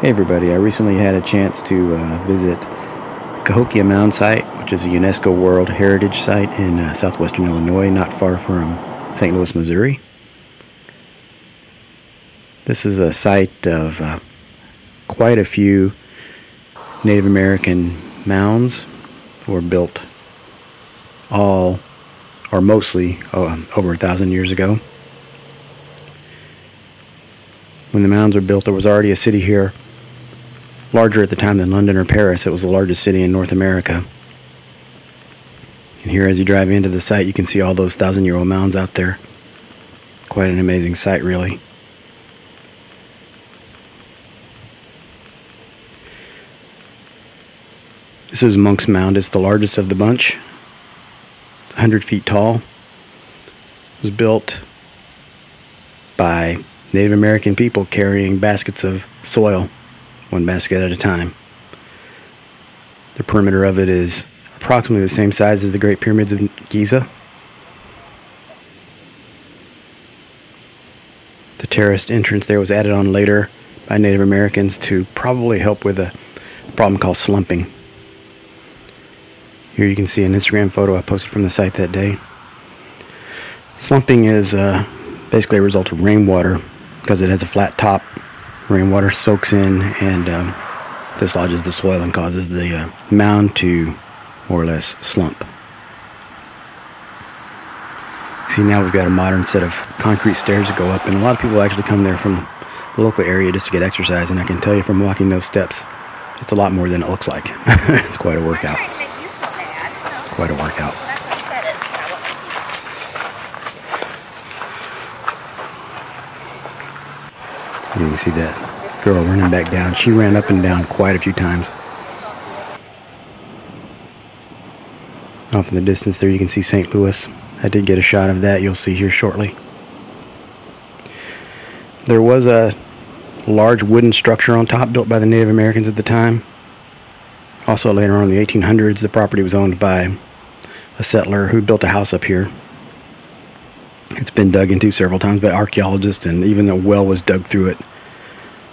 Hey everybody, I recently had a chance to uh, visit Cahokia Mound Site, which is a UNESCO World Heritage Site in uh, southwestern Illinois, not far from St. Louis, Missouri. This is a site of uh, quite a few Native American mounds were built all or mostly uh, over a thousand years ago. When the mounds were built, there was already a city here larger at the time than London or Paris. It was the largest city in North America. And here, as you drive into the site, you can see all those thousand year old mounds out there. Quite an amazing sight, really. This is Monk's Mound. It's the largest of the bunch. It's 100 feet tall. It was built by Native American people carrying baskets of soil one basket at a time. The perimeter of it is approximately the same size as the Great Pyramids of Giza. The terraced entrance there was added on later by Native Americans to probably help with a problem called slumping. Here you can see an Instagram photo I posted from the site that day. Slumping is uh, basically a result of rainwater because it has a flat top rainwater soaks in and um, dislodges the soil and causes the uh, mound to more or less slump. See now we've got a modern set of concrete stairs to go up and a lot of people actually come there from the local area just to get exercise and I can tell you from walking those steps it's a lot more than it looks like. it's quite a workout. It's quite a workout. You can see that girl running back down. She ran up and down quite a few times. Off in the distance there you can see St. Louis. I did get a shot of that you'll see here shortly. There was a large wooden structure on top built by the Native Americans at the time. Also later on in the 1800s the property was owned by a settler who built a house up here. It's been dug into several times by archaeologists, and even a well was dug through it.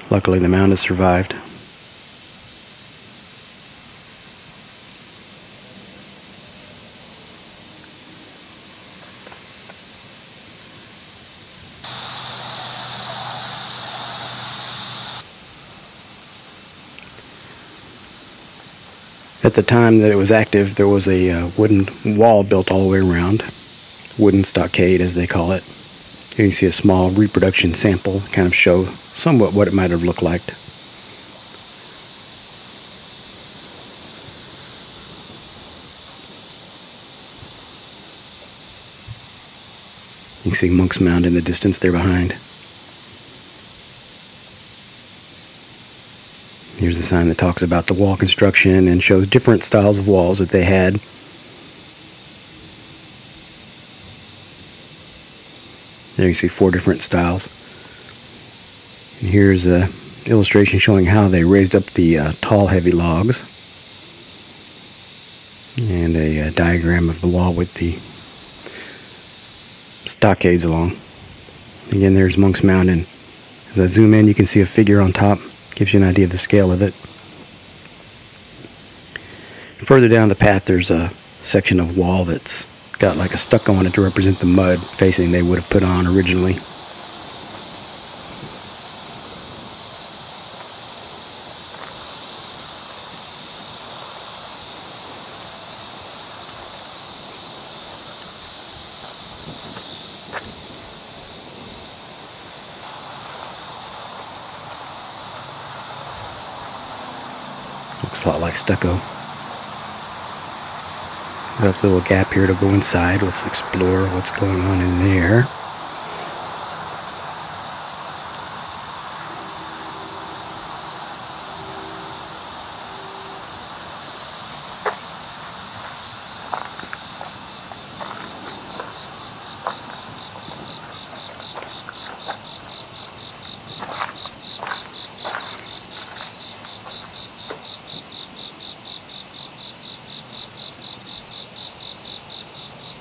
Luckily, the mound has survived. At the time that it was active, there was a uh, wooden wall built all the way around wooden stockade as they call it. Here you can see a small reproduction sample kind of show somewhat what it might have looked like. You can see Monk's Mound in the distance there behind. Here's a sign that talks about the wall construction and shows different styles of walls that they had There you see four different styles. And here's a illustration showing how they raised up the uh, tall, heavy logs. And a, a uh, diagram of the wall with the stockades along. Again, there's Monk's Mountain. As I zoom in, you can see a figure on top. Gives you an idea of the scale of it. Further down the path, there's a section of wall that's got like a stucco on it to represent the mud facing they would have put on originally. Looks a lot like stucco. Left a little gap here to go inside. Let's explore what's going on in there.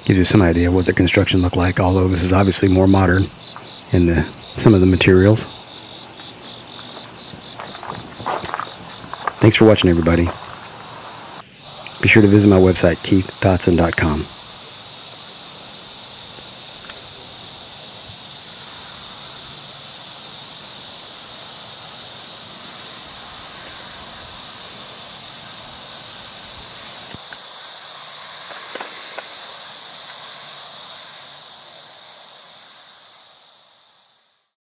Gives you some idea of what the construction looked like, although this is obviously more modern in the some of the materials. Thanks for watching, everybody. Be sure to visit my website, keithdotson.com.